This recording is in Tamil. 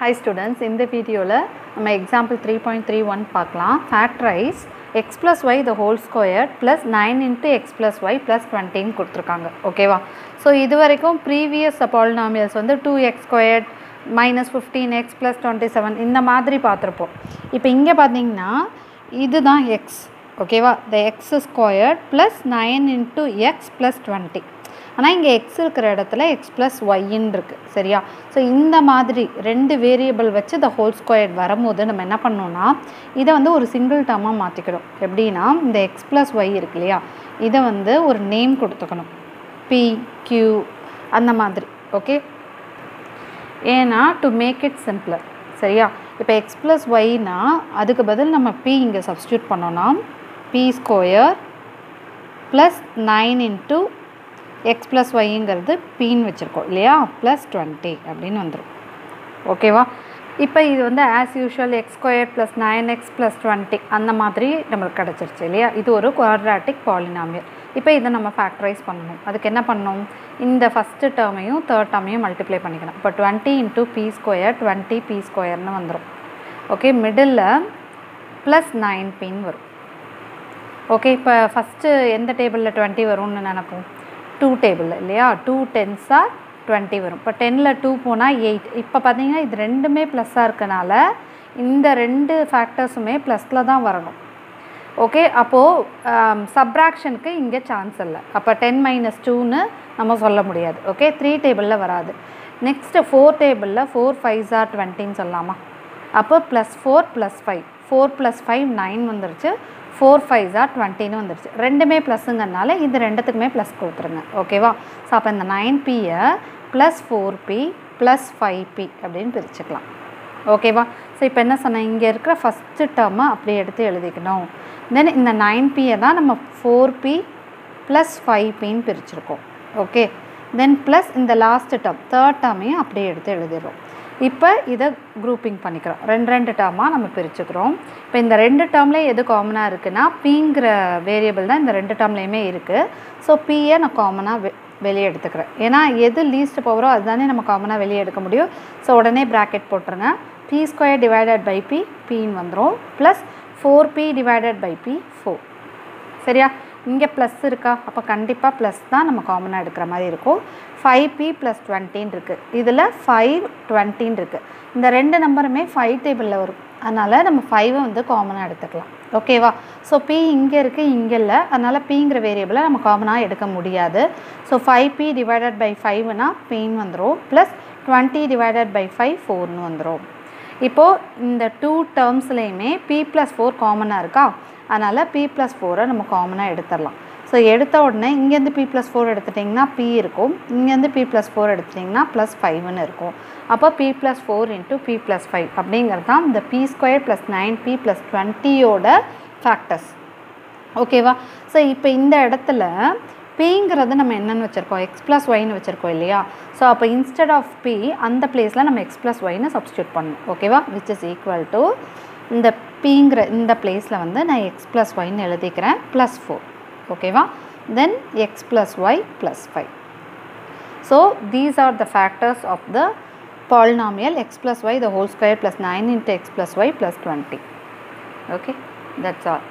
ஹை ஸ்டூடெண்ட்ஸ் இந்த வீடியோவில் நம்ம example three point three one பார்க்கலாம். Factorize x plus y the whole square plus nine into x plus y plus டுவெண்ட்டின்னு கொடுத்துருக்காங்க. ஓகேவா ஸோ இது வரைக்கும் ப்ரீவியஸ் பாலினாமியல்ஸ் வந்து two x squared minus fifteen x plus twenty seven இந்த மாதிரி பார்த்துருப்போம். இப்போ இங்கே பார்த்தீங்கன்னா இதுதான் எக்ஸ் ஓகேவா the x squared plus nine into x plus twenty ஆனால் இங்கே எக்ஸ் இருக்கிற இடத்துல எக்ஸ் ப்ளஸ் ஒய்ன்னு இருக்குது சரியா? ஸோ இந்த மாதிரி ரெண்டு வேரியபிள் வச்சு த ஹோல் ஸ்கொயர் வரும்போது நம்ம என்ன பண்ணோம்னா இதை வந்து ஒரு சிங்கிள் டேர்மாக மாற்றிக்கணும் எப்படின்னா இந்த எக்ஸ் ப்ளஸ் ஒய் இருக்கு இல்லையா? இதை வந்து ஒரு நேம் கொடுத்துக்கணும். பி கியூ அந்த மாதிரி ஓகே ஏன்னா டு மேக் இட் சிம்பிளர் சரியா? இப்போ எக்ஸ் ப்ளஸ் ஒய்னா அதுக்கு பதில் நம்ம பி இங்கே சப்ஸ்டியூட் பண்ணோன்னா P square plus nine into x plus ஒய்ங்கிறது பின்னு வச்சுருக்கோம் இல்லையா? ப்ளஸ் டுவெண்ட்டி அப்படின்னு வந்துடும் ஓகேவா இப்போ இது வந்து as usual x square plus nine x plus twenty அந்த மாதிரி நம்மளுக்கு கிடச்சிருச்சு இல்லையா? இது ஒரு குவாட்ராட்டிக் பாலினாமியல் இப்போ இதை நம்ம ஃபேக்டரைஸ் பண்ணணும். அதுக்கு என்ன பண்ணணும்? இந்த ஃபஸ்ட்டு டேர்மையும் தேர்ட் டேர்மையும் மல்டிப்ளை பண்ணிக்கணும். இப்போ twenty into P square twenty P ஸ்கொயர்னு வந்துடும் ஓகே மிடில் ப்ளஸ் நைன் பின் வரும். ஓகே இப்போ ஃபஸ்ட்டு எந்த டேபிளில் டுவெண்ட்டி வரும்னு நினப்போம்? டூ டேபிள் இல்லையா? டூ டென்ஸாக டுவெண்ட்டி வரும். இப்போ டெனில் டூ போனால் எயிட் இப்போ பார்த்தீங்கன்னா இது ரெண்டுமே ப்ளஸ்ஸாக இருக்கனால இந்த ரெண்டு ஃபேக்டர்ஸுமே ப்ளஸில் தான் வரணும். ஓகே அப்போது சப்ராக்ஷனுக்கு இங்கே சான்ஸ் இல்லை. அப்போ டென் மைனஸ் டூன்னு நம்ம சொல்ல முடியாது. ஓகே த்ரீ டேபிளில் வராது. நெக்ஸ்ட்டு ஃபோர் டேபிளில் ஃபோர் ஃபைவ் ஆர் டுவெண்ட்டின்னு சொல்லலாமா? அப்போ plus four plus five four plus five nine வந்துருச்சு. ஃபோர் ஃபைவ் ஜா டுவெண்ட்டின்னு வந்துருச்சு. ரெண்டுமே ப்ளஸ்ஸுங்கிறனால இது ரெண்டுத்துக்குமே ப்ளஸ் கொடுத்துருங்க. ஓகேவா ஸோ அப்போ இந்த நைன் பியை plus four P plus five P அப்படின்னு பிரிச்சுக்கலாம். ஓகேவா ஸோ இப்போ என்ன சொன்னேன்? இங்கே இருக்கிற ஃபஸ்ட்டு டேர்மை அப்படியே எடுத்து எழுதிக்கணும். தென் இந்த நைன் பியை தான் நம்ம ஃபோர் பி ப்ளஸ் ஃபைவ் பின்னு பிரிச்சிருக்கோம். ஓகே தென் ப்ளஸ் இந்த லாஸ்ட் டேர்ம் தேர்ட் டேர்மையும் அப்படியே எடுத்து எழுதிடுறோம். இப்போ இதை குரூப்பிங் பண்ணிக்கிறோம். ரெண்டு ரெண்டு டேர்மாக நம்ம பிரிச்சுக்கிறோம். இப்போ இந்த ரெண்டு டேர்ம்லேயே எது காமனாக இருக்குன்னா பிங்கிற வேரியபிள் தான் இந்த ரெண்டு டேர்ம்லேயுமே இருக்குது ஸோ பியை நான் காமனாக வெ வெளியே எடுத்துக்கிறேன். ஏன்னா எது லீஸ்ட் பவரோ அதுதானே நம்ம காமனாக வெளியே எடுக்க முடியும். ஸோ உடனே ப்ராக்கெட் போட்டுருங்க. B square divided by b பின்னு வந்துடும் plus four b divided by b four சரியா? இங்கே ப்ளஸ் இருக்கா? அப்போ கண்டிப்பாக ப்ளஸ் தான் நம்ம காமனாக எடுக்கிற மாதிரி இருக்கும். ஃபைவ் பி ப்ளஸ் டுவெண்ட்டின்னு இருக்குது இதில் ஃபைவ் டுவெண்ட்டின்னு இருக்குது இந்த ரெண்டு நம்பருமே ஃபைவ் டேபிளில் வரும். அதனால் நம்ம ஃபைவை வந்து காமனாக எடுத்துக்கலாம். ஓகேவா ஸோ பி இங்கே இருக்குது இங்கே இல்லை. அதனால் பிங்கிற வேரியபிளை நம்ம காமனாக எடுக்க முடியாது. So five b divided by ஃபைவ்னா பின்னு வந்துடும் plus twenty divided by five ஃபோர்னு வந்துடும் இப்போது இந்த டூ டேர்ம்ஸ்லேயுமே பி ப்ளஸ் ஃபோர் காமனாக இருக்கா? அதனால் பி ப்ளஸ் ஃபோரை நம்ம காமனாக எடுத்துடலாம். ஸோ எடுத்த உடனே இங்கேருந்து பி ப்ளஸ் ஃபோர் எடுத்துட்டிங்கன்னா பி இருக்கும். இங்கேருந்து பி ப்ளஸ் ஃபோர் எடுத்துட்டிங்கன்னா ப்ளஸ் ஃபைவ்னு இருக்கும். அப்போ b plus four into b plus five அப்படிங்கிறது தான் இந்த b square plus nine b plus டுவெண்ட்டியோட factors ஓகேவா ஸோ இப்போ இந்த இடத்துல பிங்கிறது நம்ம என்னென்னு வச்சுருக்கோம்? எக்ஸ் ப்ளஸ் ஒய்னு வச்சுருக்கோம் இல்லையா? ஸோ அப்போ இன்ஸ்டெட் ஆஃப் பி அந்த பிளேஸில் நம்ம எக்ஸ் ப்ளஸ் ஒய்னு சப்ஸ்டியூட் பண்ணணும். ஓகேவா விச் இஸ் ஈக்குவல் டு இந்த பிங்கிற இந்த பிளேஸில் வந்து நான் எக்ஸ் ப்ளஸ் ஒய்னு எழுதிக்கிறேன். ப்ளஸ் ஃபோர் ஓகேவா then x plus y plus five so these are the factors of the polynomial x plus y the whole square plus 9 into x plus y plus 20 okay? That's all.